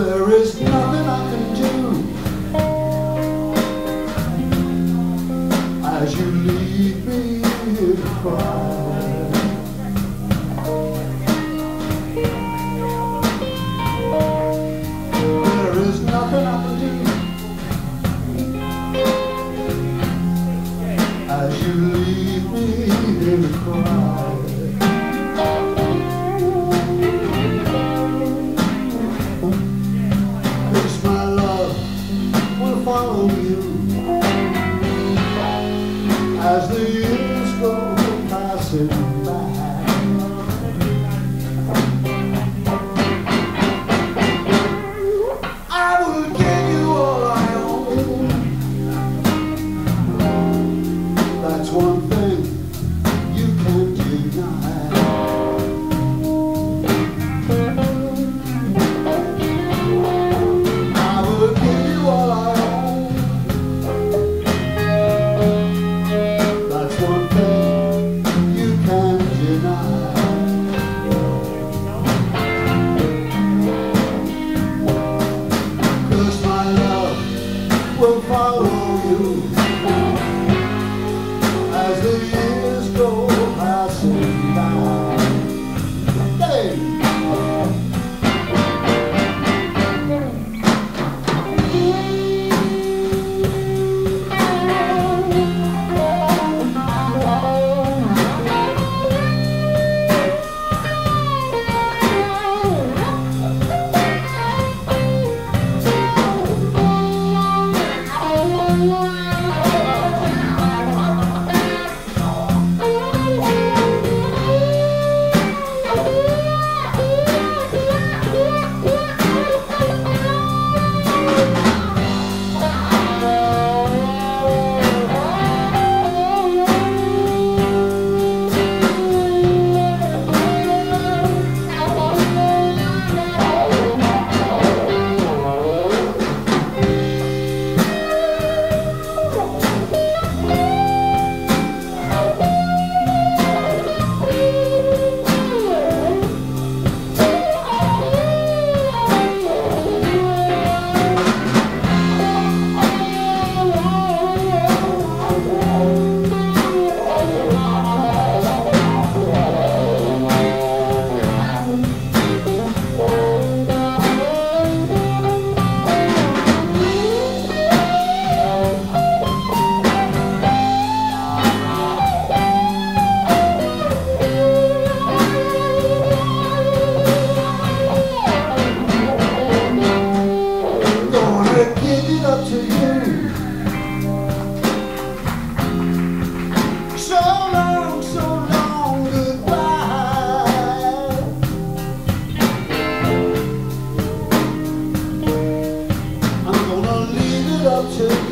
There is nothing I can do as you leave me to cry. There is nothing I can do as you leave me to cry. As the Give it up to you. So long, so long, goodbye. I'm gonna leave it up to you.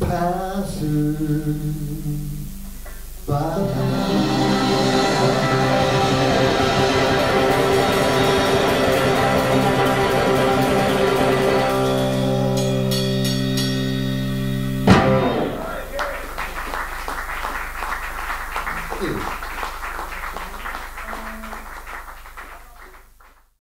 Passers by.